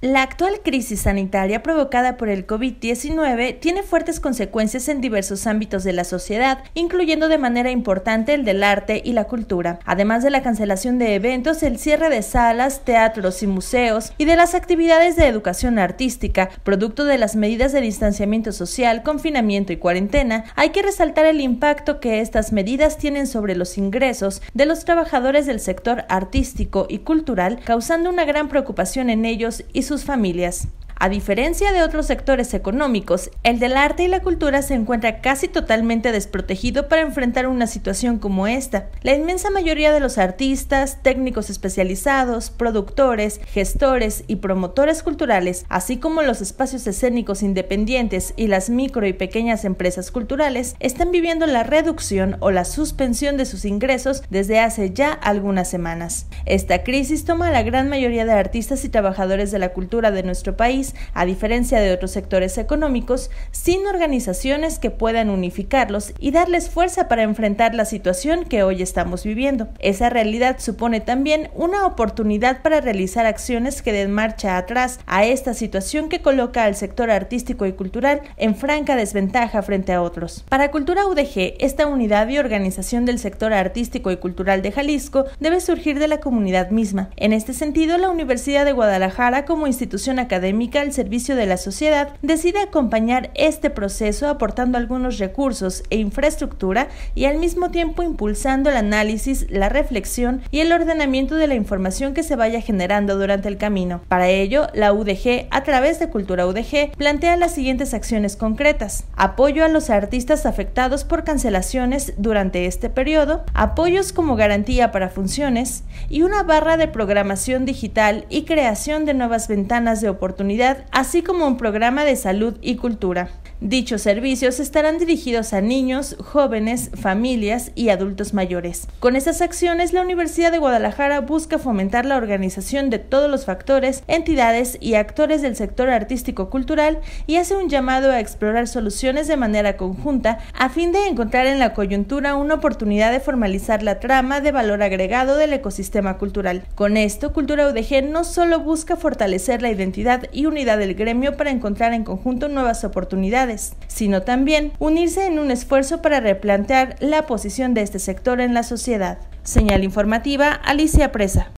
La actual crisis sanitaria provocada por el COVID-19 tiene fuertes consecuencias en diversos ámbitos de la sociedad, incluyendo de manera importante el del arte y la cultura. Además de la cancelación de eventos, el cierre de salas, teatros y museos y de las actividades de educación artística, producto de las medidas de distanciamiento social, confinamiento y cuarentena, hay que resaltar el impacto que estas medidas tienen sobre los ingresos de los trabajadores del sector artístico y cultural, causando una gran preocupación en ellos y sus familias. A diferencia de otros sectores económicos, el del arte y la cultura se encuentra casi totalmente desprotegido para enfrentar una situación como esta. La inmensa mayoría de los artistas, técnicos especializados, productores, gestores y promotores culturales, así como los espacios escénicos independientes y las micro y pequeñas empresas culturales, están viviendo la reducción o la suspensión de sus ingresos desde hace ya algunas semanas. Esta crisis toma a la gran mayoría de artistas y trabajadores de la cultura de nuestro país a diferencia de otros sectores económicos, sin organizaciones que puedan unificarlos y darles fuerza para enfrentar la situación que hoy estamos viviendo. Esa realidad supone también una oportunidad para realizar acciones que den marcha atrás a esta situación que coloca al sector artístico y cultural en franca desventaja frente a otros. Para Cultura UDG, esta unidad y organización del sector artístico y cultural de Jalisco debe surgir de la comunidad misma. En este sentido, la Universidad de Guadalajara como institución académica al servicio de la sociedad, decide acompañar este proceso aportando algunos recursos e infraestructura y al mismo tiempo impulsando el análisis, la reflexión y el ordenamiento de la información que se vaya generando durante el camino. Para ello, la UDG, a través de Cultura UDG, plantea las siguientes acciones concretas. Apoyo a los artistas afectados por cancelaciones durante este periodo, apoyos como garantía para funciones y una barra de programación digital y creación de nuevas ventanas de oportunidad así como un programa de salud y cultura. Dichos servicios estarán dirigidos a niños, jóvenes, familias y adultos mayores. Con estas acciones, la Universidad de Guadalajara busca fomentar la organización de todos los factores, entidades y actores del sector artístico-cultural y hace un llamado a explorar soluciones de manera conjunta a fin de encontrar en la coyuntura una oportunidad de formalizar la trama de valor agregado del ecosistema cultural. Con esto, Cultura UDG no solo busca fortalecer la identidad y unidad del gremio para encontrar en conjunto nuevas oportunidades, sino también unirse en un esfuerzo para replantear la posición de este sector en la sociedad. Señal informativa, Alicia Presa.